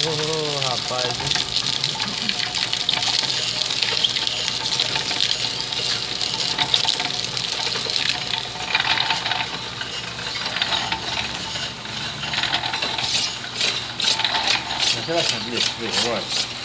Oh, rapaz. Será que é bilhete agora?